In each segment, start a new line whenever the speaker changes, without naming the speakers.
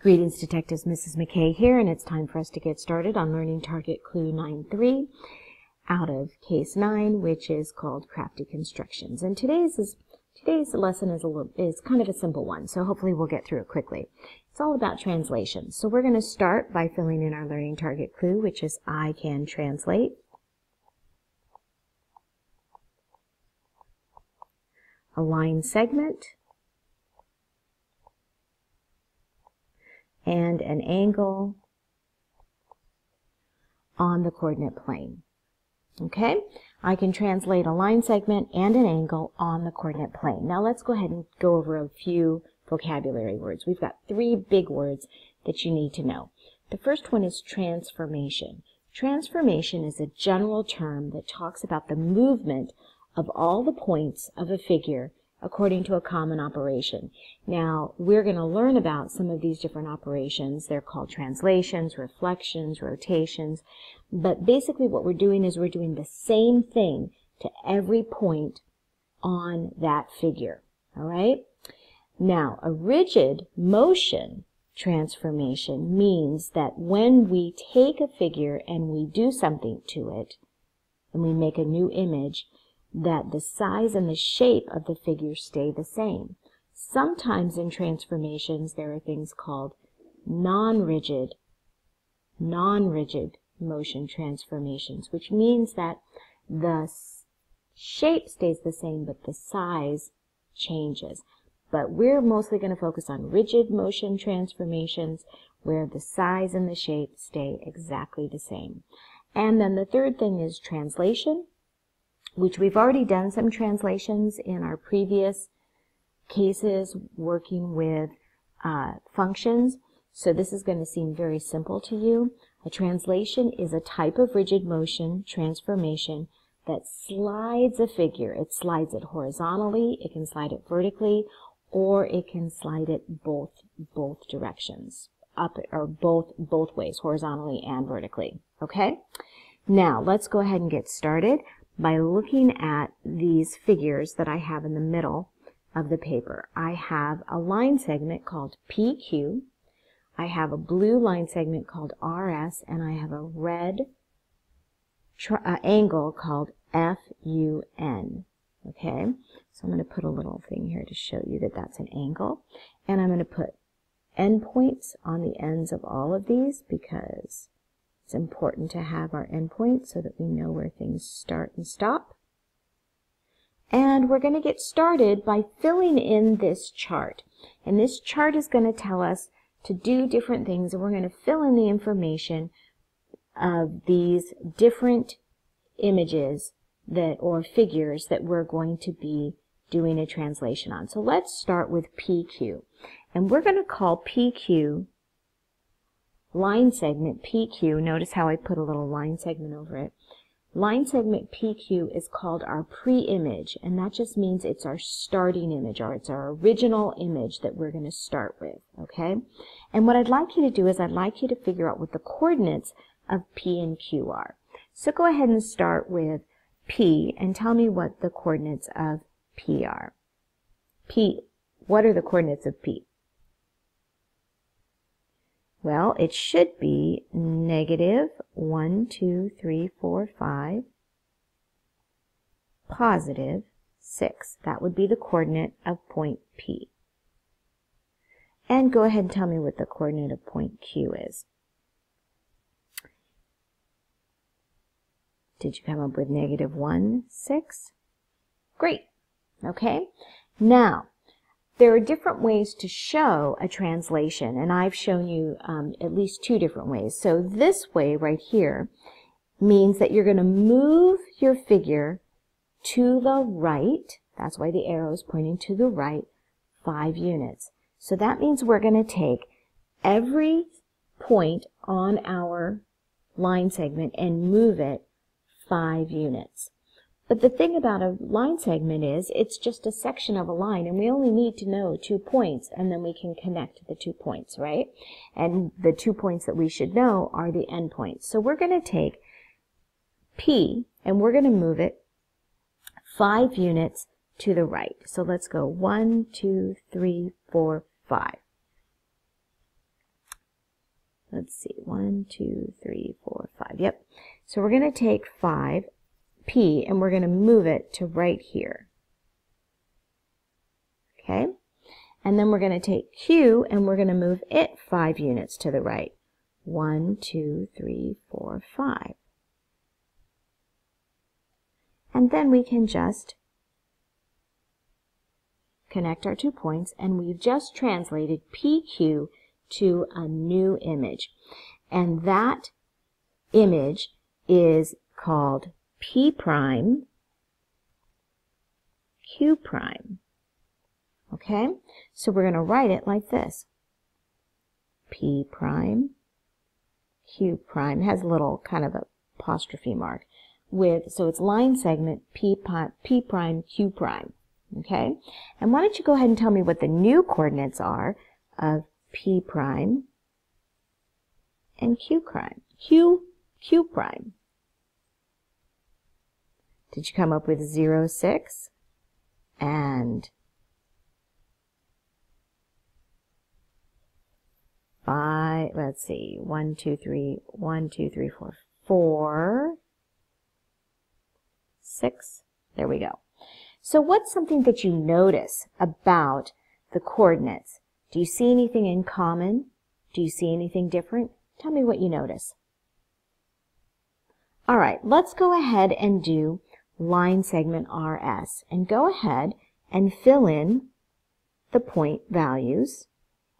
Greetings, detectives. Mrs. McKay here, and it's time for us to get started on learning target clue 9-3 out of case 9, which is called crafty constructions. And today's is today's lesson is a little, is kind of a simple one, so hopefully we'll get through it quickly. It's all about translation. So we're going to start by filling in our learning target clue, which is I can translate. A line segment and an angle on the coordinate plane. Okay, I can translate a line segment and an angle on the coordinate plane. Now let's go ahead and go over a few vocabulary words. We've got three big words that you need to know. The first one is transformation. Transformation is a general term that talks about the movement of all the points of a figure according to a common operation. Now, we're going to learn about some of these different operations. They're called translations, reflections, rotations. But basically what we're doing is we're doing the same thing to every point on that figure. All right? Now, a rigid motion transformation means that when we take a figure and we do something to it, and we make a new image, that the size and the shape of the figure stay the same. Sometimes in transformations there are things called non-rigid, non-rigid motion transformations, which means that the shape stays the same but the size changes. But we're mostly going to focus on rigid motion transformations where the size and the shape stay exactly the same. And then the third thing is translation which we've already done some translations in our previous cases working with uh, functions. So this is going to seem very simple to you. A translation is a type of rigid motion transformation that slides a figure. It slides it horizontally, it can slide it vertically, or it can slide it both both directions, up or both both ways, horizontally and vertically. Okay? Now, let's go ahead and get started by looking at these figures that I have in the middle of the paper. I have a line segment called PQ, I have a blue line segment called RS, and I have a red uh, angle called FUN. Okay, so I'm going to put a little thing here to show you that that's an angle. And I'm going to put endpoints on the ends of all of these because it's important to have our endpoints so that we know where things start and stop. And we're going to get started by filling in this chart. And this chart is going to tell us to do different things, and we're going to fill in the information of these different images that or figures that we're going to be doing a translation on. So let's start with PQ. And we're going to call PQ line segment PQ, notice how I put a little line segment over it. Line segment PQ is called our pre-image, and that just means it's our starting image, or it's our original image that we're going to start with, okay? And what I'd like you to do is I'd like you to figure out what the coordinates of P and Q are. So go ahead and start with P and tell me what the coordinates of P are. P, what are the coordinates of P? Well, it should be negative 1, 2, 3, 4, 5, positive 6. That would be the coordinate of point P. And go ahead and tell me what the coordinate of point Q is. Did you come up with negative 1, 6? Great. Okay. Now, there are different ways to show a translation, and I've shown you um, at least two different ways. So this way right here means that you're going to move your figure to the right, that's why the arrow is pointing to the right, five units. So that means we're going to take every point on our line segment and move it five units. But the thing about a line segment is it's just a section of a line and we only need to know two points and then we can connect the two points, right? And the two points that we should know are the endpoints. So we're going to take P and we're going to move it five units to the right. So let's go one, two, three, four, five. let's see, one, two, three, four, five. Yep. So we're going to take 5, P, and we're going to move it to right here. Okay? And then we're going to take Q, and we're going to move it 5 units to the right. One, two, three, four, five. And then we can just connect our two points, and we've just translated PQ to a new image. And that image is called P prime Q prime. Okay? So we're going to write it like this. P prime Q prime. Has a little kind of apostrophe mark with, so it's line segment P, P prime Q prime. Okay? And why don't you go ahead and tell me what the new coordinates are of P prime and Q prime. Q, Q prime. Did you come up with 0, 6? And 5, let's see, 1, 2, 3, 1, 2, 3, 4, 4, 6. There we go. So what's something that you notice about the coordinates? Do you see anything in common? Do you see anything different? Tell me what you notice. All right, let's go ahead and do line segment RS and go ahead and fill in the point values,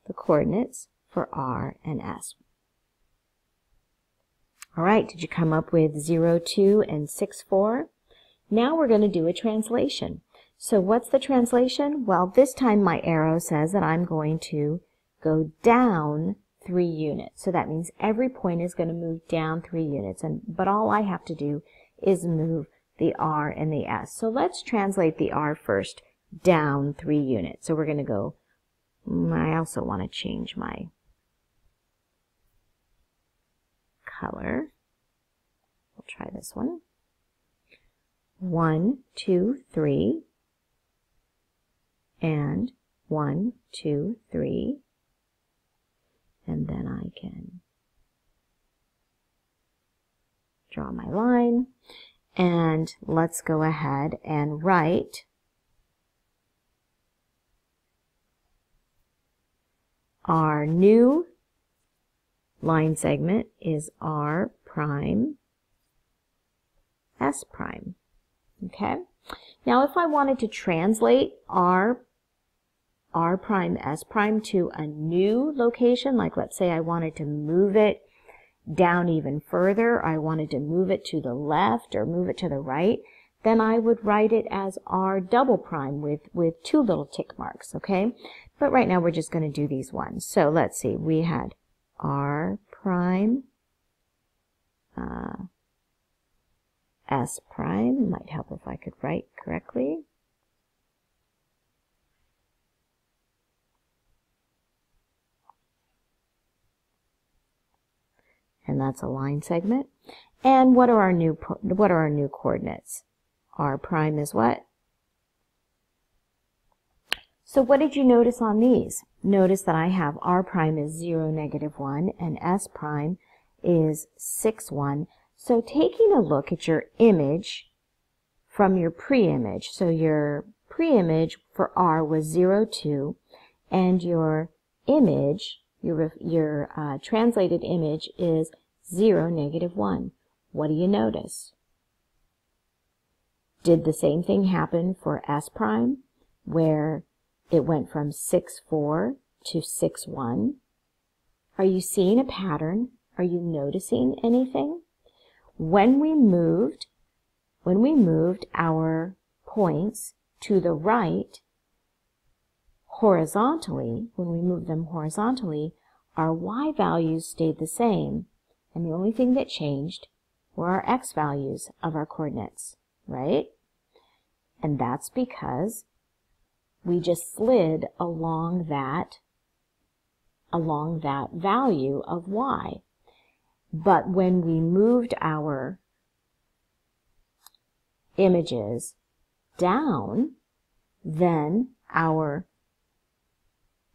the coordinates for R and S. All right, did you come up with 0, 2, and 6, 4? Now we're going to do a translation. So what's the translation? Well, this time my arrow says that I'm going to go down three units. So that means every point is going to move down three units. And But all I have to do is move the R and the S. So let's translate the R first, down three units. So we're going to go, mm, I also want to change my color. We'll try this one. One, two, three and one, two, three, and then I can draw my line, and let's go ahead and write our new line segment is R prime S prime. Okay? Now if I wanted to translate R r prime s prime to a new location, like let's say I wanted to move it down even further, I wanted to move it to the left or move it to the right, then I would write it as r double prime with, with two little tick marks, okay? But right now we're just going to do these ones. So let's see, we had r prime, uh, s prime, might help if I could write correctly, and that's a line segment. And what are our new what are our new coordinates? R prime is what? So what did you notice on these? Notice that I have R prime is 0, negative 1, and S prime is 6, 1. So taking a look at your image from your pre-image, so your pre-image for R was 0, 2, and your image your, your uh, translated image is 0, negative 1. What do you notice? Did the same thing happen for S prime, where it went from 6, 4 to 6, 1? Are you seeing a pattern? Are you noticing anything? When we moved, when we moved our points to the right, horizontally, when we move them horizontally, our y values stayed the same, and the only thing that changed were our x values of our coordinates, right? And that's because we just slid along that along that value of y. But when we moved our images down, then our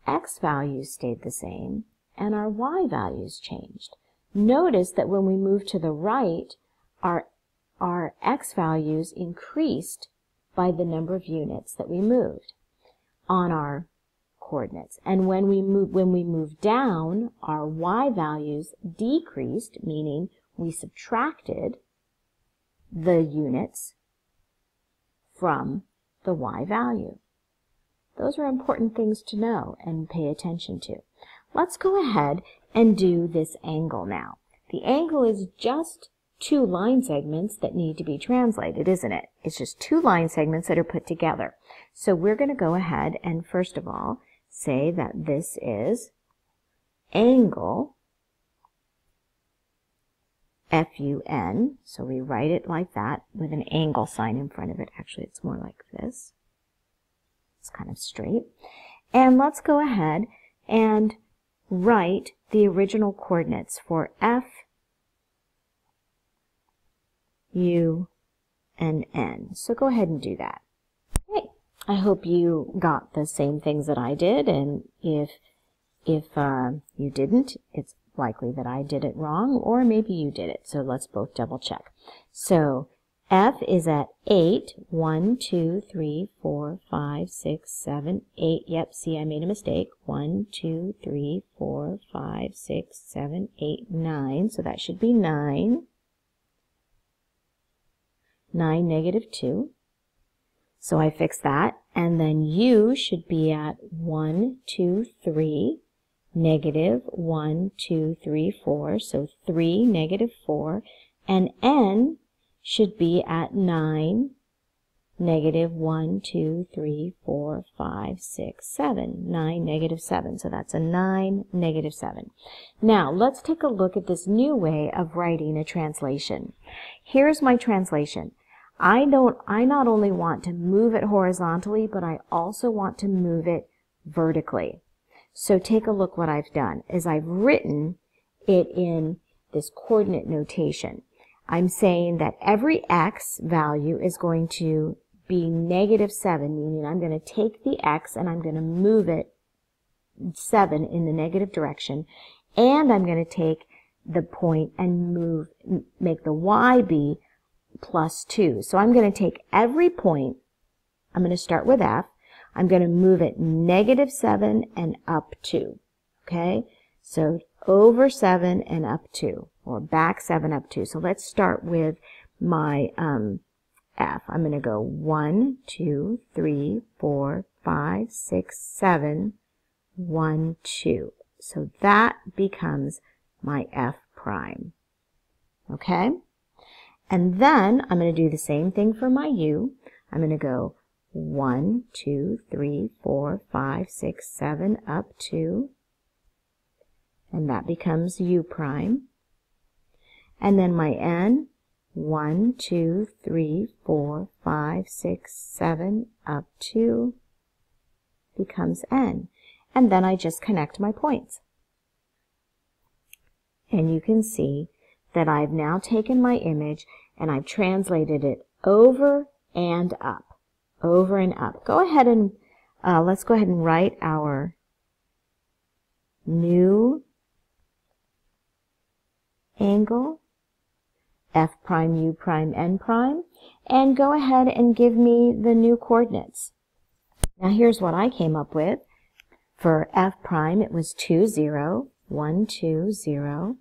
x values stayed the same and our y values changed. Notice that when we move to the right, our, our x values increased by the number of units that we moved on our coordinates. And when we move, when we move down, our y values decreased, meaning we subtracted the units from the y value. Those are important things to know and pay attention to. Let's go ahead and do this angle now. The angle is just two line segments that need to be translated, isn't it? It's just two line segments that are put together. So we're going to go ahead and first of all say that this is angle F-U-N. So we write it like that with an angle sign in front of it. Actually, it's more like this. It's kind of straight. And let's go ahead and write the original coordinates for F, U, and N. So go ahead and do that. Okay. I hope you got the same things that I did, and if if uh, you didn't, it's likely that I did it wrong, or maybe you did it. So let's both double check. So F is at 8. 1, 2, 3, 4, 5, 6, 7, 8. Yep, see, I made a mistake. 1, 2, 3, 4, 5, 6, 7, 8, 9. So that should be 9. 9, negative 2. So I fix that. And then U should be at 1, 2, 3, negative 1, 2, 3, 4. So 3, negative 4. And N should be at 9, negative 1, 2, 3, 4, 5, 6, 7. 9, negative 7. So that's a 9, negative 7. Now, let's take a look at this new way of writing a translation. Here's my translation. I don't, I not only want to move it horizontally, but I also want to move it vertically. So take a look what I've done is I've written it in this coordinate notation. I'm saying that every x value is going to be negative 7, meaning I'm going to take the x and I'm going to move it 7 in the negative direction, and I'm going to take the point and move, make the y be plus 2. So I'm going to take every point, I'm going to start with f, I'm going to move it negative 7 and up 2. Okay? So over 7 and up 2 or back 7 up 2. So let's start with my um, F. I'm going to go 1, 2, 3, 4, 5, 6, 7, 1, 2. So that becomes my F prime. Okay? And then I'm going to do the same thing for my U. I'm going to go 1, 2, 3, 4, 5, 6, 7, up 2. And that becomes U prime. And then my n, 1, 2, 3, 4, 5, 6, 7, up 2 becomes n. And then I just connect my points. And you can see that I've now taken my image and I've translated it over and up, over and up. Go ahead and, uh, let's go ahead and write our new angle f prime, u prime, n prime, and go ahead and give me the new coordinates. Now here's what I came up with. For f prime, it was 2, 0, 1, 2, 0.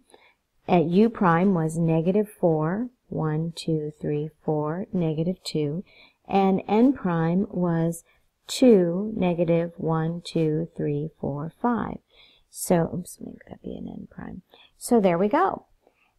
At u prime was negative 4, 1, 2, 3, 4, negative 2. And n prime was 2, negative 1, 2, 3, 4, 5. So, oops, make that be an n prime. So there we go.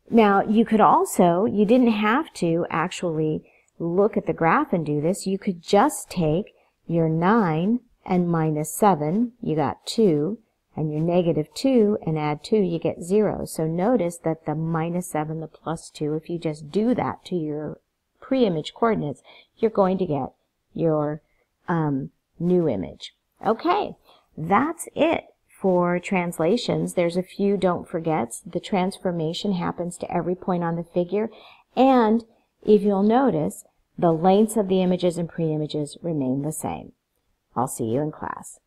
Now, you could also, you didn't have to actually look at the graph and do this. You could just take your 9 and minus 7, you got 2, and your negative 2 and add 2, you get 0. So notice that the minus 7, the plus 2, if you just do that to your pre-image coordinates, you're going to get your um, new image. Okay, that's it for translations, there's a few don't forgets. The transformation happens to every point on the figure. And if you'll notice, the lengths of the images and pre-images remain the same. I'll see you in class.